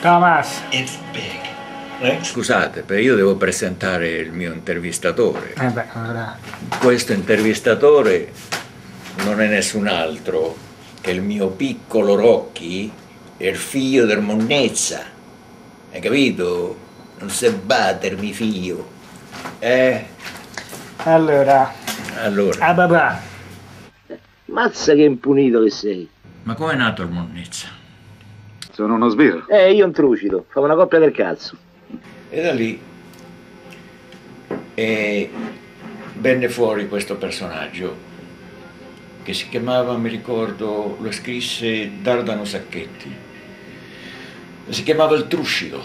Thomas. It's big. Eh? Scusate, io devo presentare il mio intervistatore. Eh beh, allora... Questo intervistatore non è nessun altro che il mio piccolo Rocchi, il figlio del Monnezza. Hai capito? Non si battermi figlio. Eh? Allora... Allora. Ah, papà. Mazza che impunito che sei. Ma com'è nato il Monnezza? Sono uno sbirro. Eh, io un trucido, fa una coppia del cazzo. E da lì e venne fuori questo personaggio che si chiamava, mi ricordo, lo scrisse Dardano Sacchetti. Si chiamava il Truscido,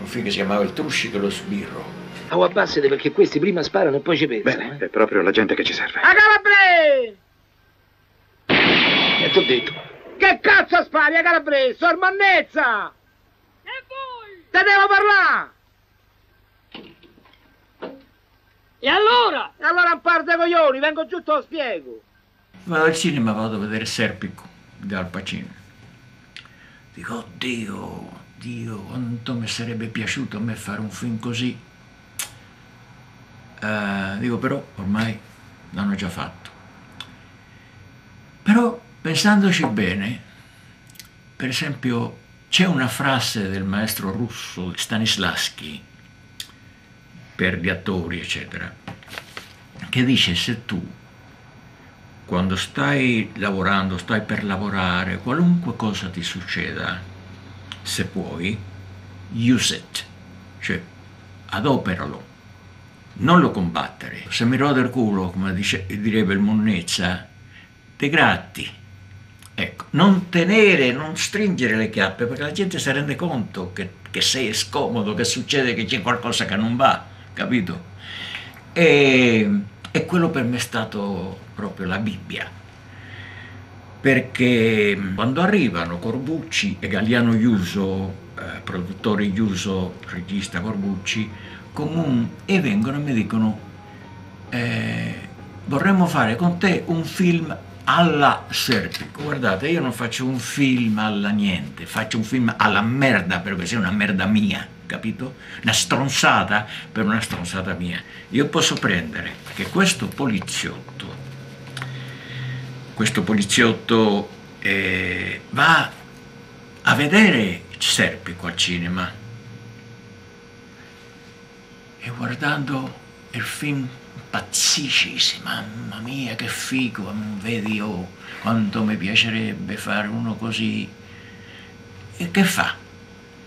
un film che si chiamava il Truscido e lo sbirro. Oh, abbassate perché questi prima sparano e poi ci pensano. Bene, eh. è proprio la gente che ci serve. A Calabre! Che t'ho detto? Che cazzo spari a Calabre? Sormannezza! E voi? Te devo parlare! E allora? E allora un par di coglioni, vengo giù te lo spiego. Vado al cinema, vado a vedere Serpico di Al Pacino. Dico, oddio, Dio, quanto mi sarebbe piaciuto a me fare un film così. Eh, dico, però ormai l'hanno già fatto. Però, pensandoci bene, per esempio, c'è una frase del maestro russo Stanislavski per gli attori, eccetera, che dice se tu quando stai lavorando, stai per lavorare, qualunque cosa ti succeda, se puoi, use it, cioè adoperalo, non lo combattere. Se mi rode il culo, come dice, direbbe il Monnezza, te gratti. Ecco, non tenere, non stringere le chiappe, perché la gente si rende conto che, che sei scomodo, che succede che c'è qualcosa che non va, capito? E, e quello per me è stato proprio la Bibbia, perché quando arrivano Corbucci e Galliano Iuso, eh, produttore Iuso, regista Corbucci, comune, e vengono e mi dicono eh, vorremmo fare con te un film alla Serpico. Guardate, io non faccio un film alla niente, faccio un film alla merda perché sia una merda mia, capito? Una stronzata per una stronzata mia. Io posso prendere che questo poliziotto, questo poliziotto eh, va a vedere Serpico al cinema e guardando il film impazzisci, mamma mia che figo, vedi oh, quanto mi piacerebbe fare uno così. E che fa?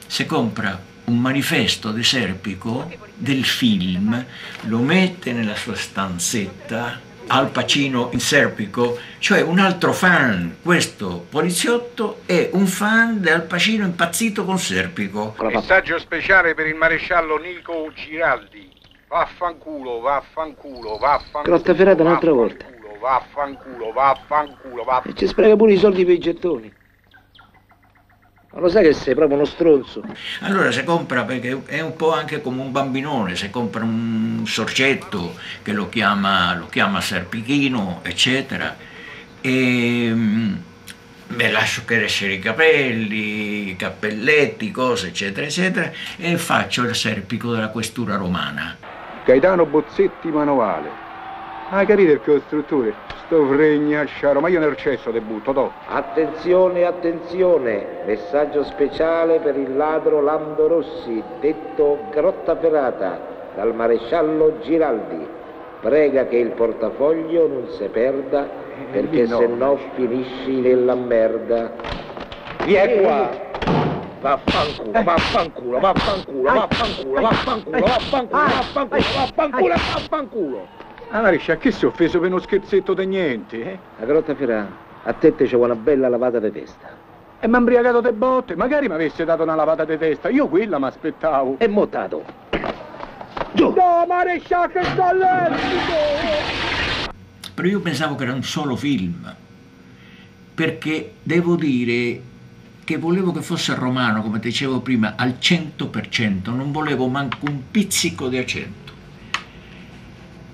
Se compra un manifesto di Serpico del film, lo mette nella sua stanzetta, Al Pacino in Serpico, cioè un altro fan, questo poliziotto è un fan di Al Pacino impazzito con Serpico. Messaggio speciale per il maresciallo Nico Giraldi. Vaffanculo, vaffanculo, vaffanculo. Grotta ferrata un'altra volta. Vaffanculo, vaffanculo, vaffanculo. E ci spreca pure i soldi per i gettoni. Ma lo sai che sei proprio uno stronzo? Allora se compra, perché è un po' anche come un bambinone, se compra un sorcetto che lo chiama, lo chiama Serpichino, eccetera, e mi lascio crescere i capelli, i cappelletti, cose, eccetera, eccetera, e faccio il serpico della questura romana. Gaetano Bozzetti Manovale. Hai capito il costruttore? Sto fregnasciaro, ma io nel cesso te butto, to. Attenzione, attenzione, messaggio speciale per il ladro Lando Rossi, detto Grotta Ferrata, dal maresciallo Giraldi. Prega che il portafoglio non si perda, perché no. se no finisci nella merda. Vieni qua! Vaffanculo, vaffanculo, vaffanculo, vaffanculo, vaffanculo, vaffanculo, vaffanculo, vaffanculo, vaffanculo! Ah, Mariscia, che si è offeso per uno scherzetto di niente, eh? La Grotta Ferrata, a te te c'è una bella lavata di testa. E mi ha imbriagato de botte, magari mi avesse dato una lavata di testa, io quella mi aspettavo. E motato. Giù! No, Marescia, che sto allergico! Però io pensavo che era un solo film, perché devo dire che volevo che fosse romano, come dicevo prima, al 100%, non volevo manco un pizzico di accento.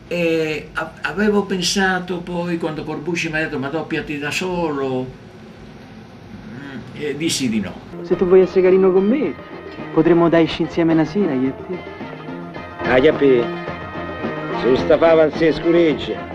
E avevo pensato poi, quando Corbucci mi ha detto ma doppiati da solo, mm, E dissi di no. Se tu vuoi essere carino con me, potremmo darci insieme una sera, io e te. Ah, capì? Su sta fava non si scureggia.